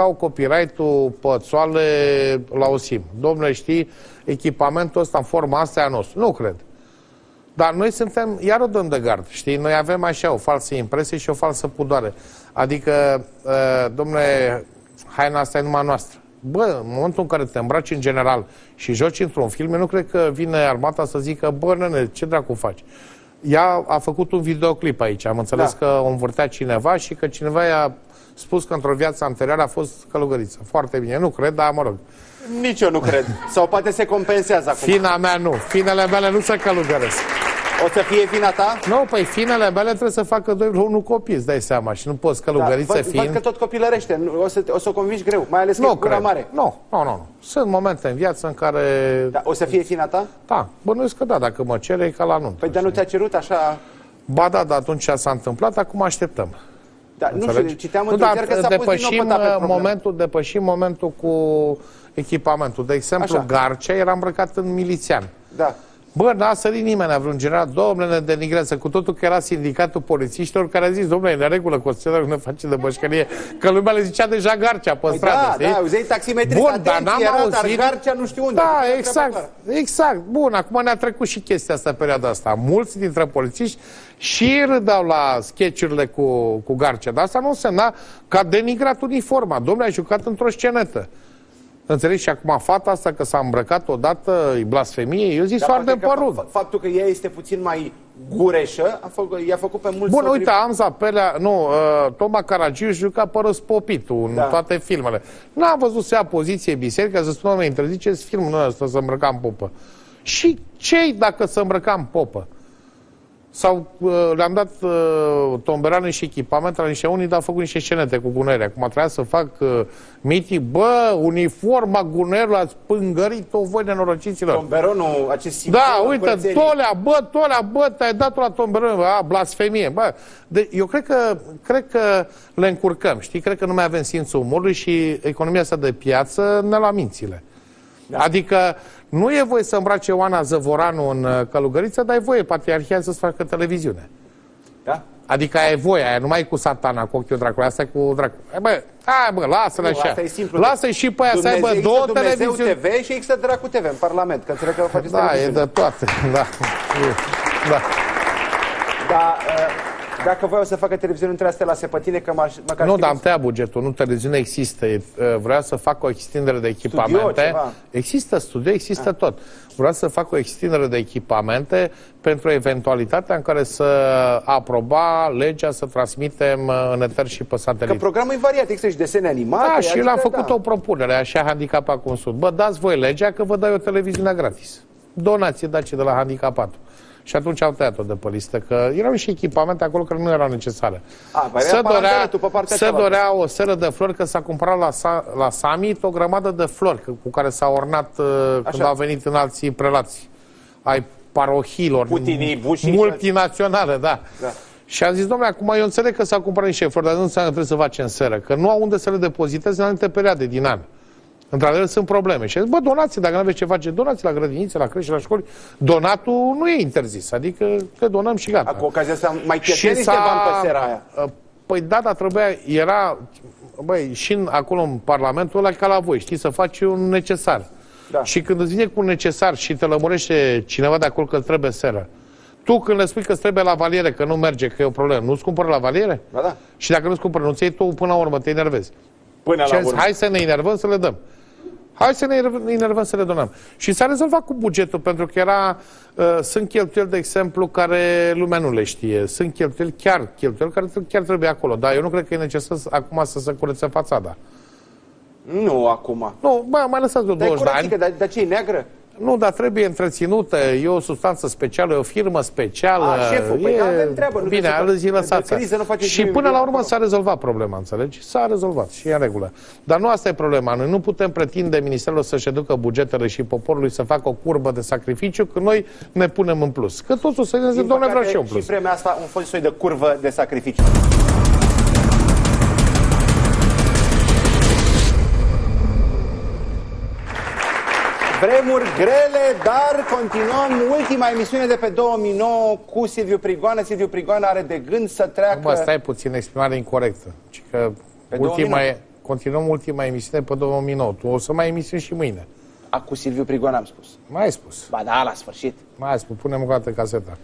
au copyright-ul pe țoale la OSIM. Domnule, știi, echipamentul ăsta în forma asta e a nostru. Nu cred. Dar noi suntem, iar o dăm de gard, știi? Noi avem așa o falsă impresie și o falsă pudoare. Adică, uh, domnule, haina asta e numai noastră. Bă, în momentul în care te îmbraci în general și joci într-un film, eu nu cred că vine armata să zică, bă, nene, ce dracu faci? Ea a făcut un videoclip aici. Am înțeles da. că o învârtea cineva și că cineva i-a spus că într-o viață anterioară a fost călugăriță. Foarte bine. Nu cred, dar mă rog. Nici eu nu cred. Sau poate se compensează acum. Fina mea nu. Finele mele nu se călugăresc. O să fie fina ta? Nu, păi finele mele trebuie să facă doi la unul copii, îți dai seama. Și nu poți călugăriță da, fiind... Văd că tot copilărește. O să, o să o convingi greu, mai ales că nu e mare. Nu, nu, nu. Sunt momente în viață în care... Da, o să fie fina ta? Da, bănuiesc că da, dacă mă cere e ca la nuntă. Păi dar nu te-a cerut așa... Ba da, dar atunci s-a întâmplat, acum așteptăm. Da, nu știu, citeam nu, dar că s-a depășim, pus din nou momentul, depășim momentul cu echipamentul. De exemplu, Așa. Garcea era îmbrăcat în milițian. Da. Bă, n-a sărit nimeni, a vreun general, domnule, ne denigrează, cu totul că era sindicatul polițiștilor care a zis, domnule, e neregulă Constituția nu ne face de bășcărie, că lumea le zicea deja Garcea pe păi stradă, da, știi? da, auzeai taximetrii, Bun, dar n-am era, auzit... dar Garcea nu știu unde. Da, exact, exact. Bun, acum ne-a trecut și chestia asta, perioada asta. Mulți dintre polițiști și râdau la sketchurile cu, cu Garcea, dar asta nu însemna că a denigrat uniforma. Domnule, a jucat într-o scenetă. Înțelegi? Și acum fata asta că s-a îmbrăcat odată, e blasfemie, eu zic soar de părul. Faptul că ea este puțin mai gureșă, a făcut, i-a făcut pe mulți... Bun, uite, am Zapelea, nu, uh, Toma Caragiu juca pe răspopitul în da. toate filmele. N-am văzut să ia poziție biserică, să spună, interziceți filmul ăsta să îmbrăca în popă. Și ce dacă să îmbrăca în popă? Sau uh, le-am dat uh, tomberane și echipament la niște unii, dar au făcut niște scenete cu gunere. Acum trebuia să fac uh, miti, bă, uniforma gunerului, ați pângărit-o voi nenorociților. Tomberonul, acest simbol Da, uite, tolea, bă, tolea, bă, te-ai dat la tomberon, a, blasfemie, bă. De, eu cred că, cred că le încurcăm, știi? Cred că nu mai avem simțul umorului și economia asta de piață ne la mințile. Da. Adică nu e voie să îmbrace Oana Zăvoranu în uh, călugăriță, dar e voie patriarhia să-ți facă televiziune. Da? Adică aia e voia, aia numai cu satana, cu ochiul dracului, asta e cu dracul. Bă, hai bă, lasă-le așa. Lasă-i și pe aia să aibă două Dumnezeu televiziuni. TV și există Dracu TV în Parlament, că înțeleg că faceți Da, e de toate, da. da. Da, uh, dacă vreau să facă televiziune, nu trebuie să te lase pe tine, că măcar Nu, dar am tăiat bugetul, nu televiziune există. Vreau să fac o extindere de echipamente. Studio, există studio, există ah. tot. Vreau să fac o extindere de echipamente pentru eventualitatea în care să aproba legea să transmitem uh, în eter și pe satelit. Că programul e variat, există și desene animate. Da, și adică, l-am făcut da. o propunere, așa handicapat cum sunt. Bă, dați voi legea că vă dau o televiziune gratis. Donație dați de la handicapatul. Și atunci au tăiat-o de pe listă, că erau și echipamente acolo care nu erau necesare. A, se dorea, se dorea o seră de flori, că s-a cumpărat la, la Summit o grămadă de flori cu care s-a ornat uh, când au venit în alții prelați ai parohilor Putinii, multinaționale, da. da. Și am zis, domnule, acum eu înțeleg că s-a cumpărat niște flori, dar nu înseamnă că trebuie să facem seră, că nu au unde să le depoziteze în alte perioade din an. Într-adevăr, sunt probleme. Și zis, bă, donați, dacă nu aveți ce face, donați la grădinițe, la crești, la școli. Donatul nu e interzis, adică că donăm și gata. Cu ocazia asta mai cheltuiesc niște bani pe seara aia. Uh, păi da, dar trebuia, era, băi, și în, acolo în Parlamentul ăla ca la voi, știi, să faci un necesar. Da. Și când îți vine cu un necesar și te lămurește cineva de acolo că trebuie seră, tu când le spui că trebuie la valiere, că nu merge, că e o problemă, nu-ți cumpără la valiere? Da, da. Și dacă nu-ți cumpără, nu-ți iei tu până la urmă, te enervezi. Până și la urmă. hai să ne enervăm să le dăm. Hai să ne enervăm să le donăm. Și s-a rezolvat cu bugetul, pentru că era, uh, sunt cheltuieli, de exemplu, care lumea nu le știe. Sunt cheltuieli, chiar cheltuieli, care chiar trebuie acolo. Dar eu nu cred că e necesar acum să se curețe fațada. Nu acum. Nu, bă, mai lăsați de 20 de ani. Dar, dar ce e neagră? Nu, dar trebuie întreținută, e o substanță specială, e o firmă specială. A, șeful, păi e... treabă. Nu Bine, alăzi zi lăsați. Și până la urmă s-a rezolvat problema, înțelegi? S-a rezolvat și e în regulă. Dar nu asta e problema. Noi nu putem pretinde Ministerul să-și educă bugetele și poporului să facă o curbă de sacrificiu, când noi ne punem în plus. Că totul să ne zice, doamne, vreau și eu în plus. Și vremea asta un fost soi de curvă de sacrificiu. Vremuri grele, dar continuăm ultima emisiune de pe 2009 cu Silviu Prigoană. Silviu Prigoană are de gând să treacă... Mă, stai puțin, exprimare incorrectă. Ci că pe ultima e... continuăm ultima emisiune pe 2009. Tu o să mai emisiuni și mâine. A, cu Silviu Prigon am spus. Mai ai spus. Ba da, la sfârșit. Mai ai spus. Punem o dată caseta.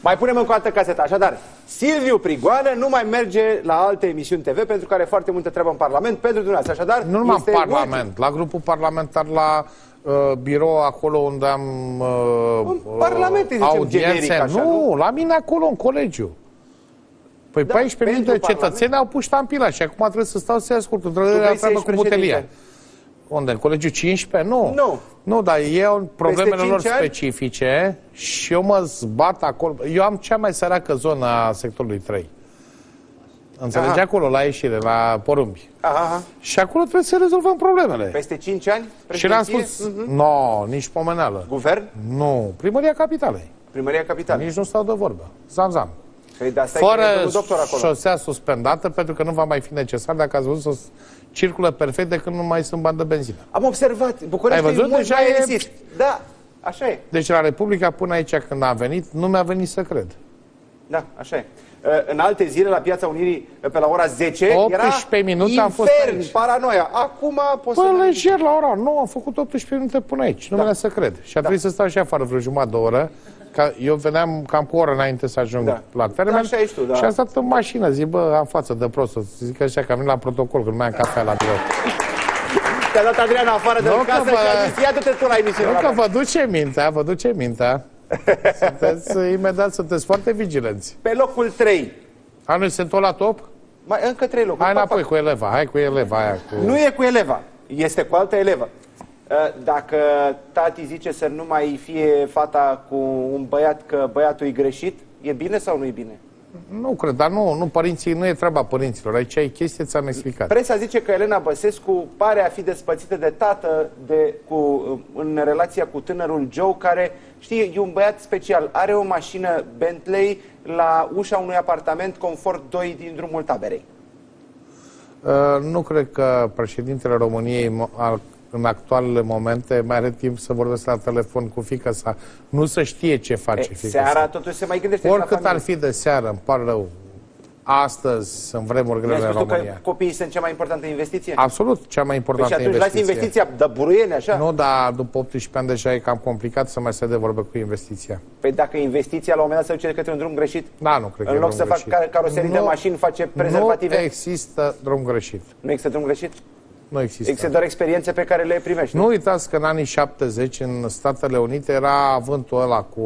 Mai punem încă o dată caseta. Așadar, Silviu Prigoană nu mai merge la alte emisiuni TV pentru că are foarte multă treabă în Parlament pentru dumneavoastră. Așadar, Nu numai este în Parlament, la grupul parlamentar, la uh, birou acolo unde am uh, În Parlament, îi zicem generic, așa, nu, nu? la mine acolo, în colegiu. Păi Da, 14.000 pentru de cetățeni Parlament. au pus ștampila și acum trebuie să stau să ascult. Tu Trebuie vrei să să ieși cu butelia. președinte? Unde? În colegiul 15? Nu. Nu. Nu, dar eu problemele lor cinci ani? specifice și eu mă zbat acolo. Eu am cea mai săracă zonă a sectorului 3. Înțelegi? Aha. Acolo, la ieșire, la porumbi. Aha, aha. Și acolo trebuie să rezolvăm problemele. Peste 5 ani? Și le-am președinție? spus, nu, no, nici pomeneală. Guvern? Nu, primăria capitalei. Primăria Capitală. Nici nu stau de vorbă. Zam, zam. Păi de asta e că e Fără domnul doctor acolo. șosea suspendată, pentru că nu va mai fi necesar, dacă ați văzut, să circulă perfect de când nu mai sunt bani de benzină. Am observat. București Ai văzut? e mult Deja mai e- elisit. Da, așa e. Deci la Republica până aici când a venit, nu mi-a venit să cred. Da, așa e. Uh, În alte zile, la Piața Unirii, uh, pe la ora 10, 18 era minute am fost infern, aici. paranoia. Acum poți Păi să... lejer la ora 9, am făcut 18 minute până aici. Nu Da. mi să cred. Și a trebuit să stau și afară vreo jumătate de oră. Ca eu veneam cam cu o oră înainte să ajung Da. la termen. Da, așa ești tu, da. Și am stat în mașină, zic, bă, am față de prost, să zic așa că am venit la protocol, că nu mai am cafea la birou. Te-a dat Adriana afară de Nu, că casă vă- și a zis, ia-te tu la emisiune. Nu că vă duce mintea, vă duce mintea. Sunteți, imediat sunteți foarte vigilenți. Pe locul 3. A, nu sunt tot la top? Mai, încă 3 locuri. Hai Pa, înapoi pa. cu eleva, hai cu eleva aia. Cu... Nu e cu eleva, este cu altă elevă. Uh, Dacă tati zice să nu mai fie fata cu un băiat că băiatul e greșit, e bine sau nu e bine? Nu cred, dar nu, nu, părinții, nu e treaba părinților. Aici e chestie, ți-am explicat. Presa zice că Elena Băsescu pare a fi despățită de tată de, cu, în relația cu tânărul Joe, care, știi, e un băiat special. Are o mașină Bentley la ușa unui apartament confort 2 din drumul taberei. Uh, nu cred că președintele României mo- al, în actualele momente mai are timp să vorbesc la telefon cu fica sa. Nu să știe ce face E, fica seara sa. totuși se mai gândește și la Oricât ar familie. fi de seară, îmi par rău. Astăzi sunt vremuri Mi-ai grele în spus tu că România. copiii sunt cea mai importantă investiție? Absolut, cea mai Păi și importantă atunci lasă investiție. investiția de buruiene, așa? Nu, dar după 18 ani deja e cam complicat să mai stai de vorbă cu investiția. Păi dacă investiția la un moment dat se duce către un drum greșit, Da, nu cred că în e loc drum să fac greșit. car- caroserii de Nu- mașini, face prezervative? Nu există drum greșit. nu există drum greșit? Nu există. Există doar experiențe pe care le primești. Nu uitați că în anii 70 în Statele Unite era avântul ăla cu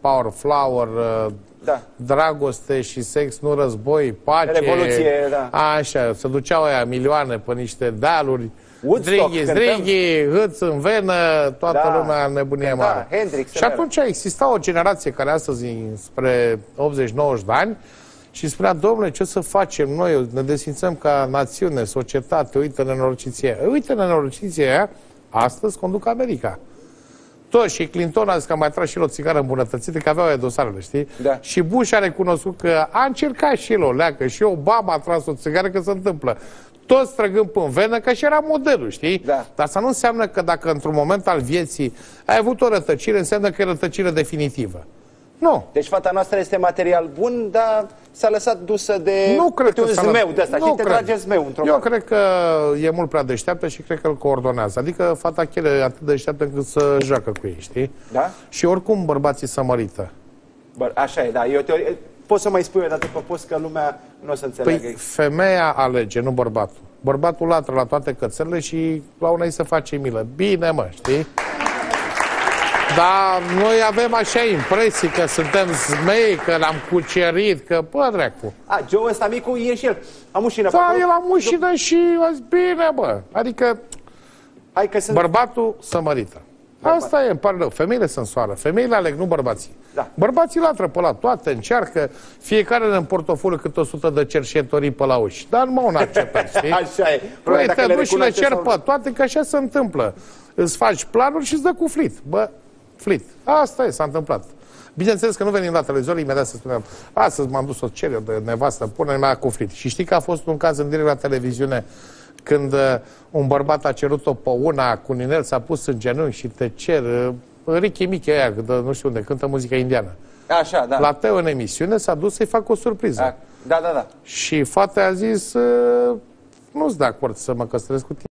power flower, uh, Da. dragoste și sex, nu război, pace. Revoluție, da. Așa, se duceau aia milioane pe niște dealuri. Woodstock, Drighi, cântăm. drighi, hâț în venă, toată Da. lumea în nebunie Da, mare. Hendrix, și Severa. atunci exista o generație care astăzi e spre 80-90 de ani și spunea, domnule, ce o să facem noi? Ne desfințăm ca națiune, societate, uite nenorociția. Uite nenorociția aia, astăzi conduc America. Toți și Clinton a zis că a mai tras și el o țigară îmbunătățită, că aveau aia dosarele, știi? Da. Și Bush a recunoscut că a încercat și el o leacă și Obama a tras o țigară că se întâmplă. Toți trăgând pe venă, că și era modelul, știi? Da. Dar asta nu înseamnă că dacă într-un moment al vieții ai avut o rătăcire, înseamnă că e rătăcire definitivă. Nu. Deci fata noastră este material bun, dar s-a lăsat dusă de Nu cred câte că un s-a zmeu lăsat- de ăsta. Nu Și te cred. trage zmeu într-o Eu parte. cred că e mult prea deșteaptă și cred că îl coordonează. Adică fata chiar e atât de deșteaptă încât să joacă cu ei, știi? Da? Și oricum bărbații să mărită. Bă, așa e, da. E o teorie. Poți să mai spui o dată pe post că lumea nu o să înțeleagă. Păi femeia alege, nu bărbatul. Bărbatul latră la toate cățările și la una îi se face milă. Bine, mă, știi? Dar noi avem așa impresii că suntem zmei, că l-am cucerit, că, bă, dracu. A, Joe ăsta micu e și el. Am ușină pe Da, acolo. el a mușină și a zis, bine, bă. Adică Hai că sunt... bărbatul să mărită. Asta e, îmi pare rău. Femeile sunt soară. Femeile aleg, nu bărbații. Da. Bărbații latră pe la toate, încearcă, fiecare în portofoliu cât 100 de cerșetorii pe la uși. Dar numai un acceptat, știi? Așa e. Păi Problema e te dacă duci și le recunoaște cer sau nu. pe toate, că așa se întâmplă. Îți faci planuri și îți dă cu flit. Bă, flit. Asta e, s-a întâmplat. Bineînțeles că nu venim la televizor, imediat să spunem, astăzi m-am dus să cer eu de nevastă, pune mai cu flit. Și știi că a fost un caz în direct la televiziune când uh, un bărbat a cerut-o pe una, cu Ninel s-a pus în genunchi și te cer, uh, Ricky Mickey aia, de nu știu unde, cântă muzica indiană. Așa, da. La Teo în emisiune s-a dus să-i facă o surpriză. Da, da, da. da. Și fata a zis, uh, nu sunt de acord să mă căsătoresc cu tine.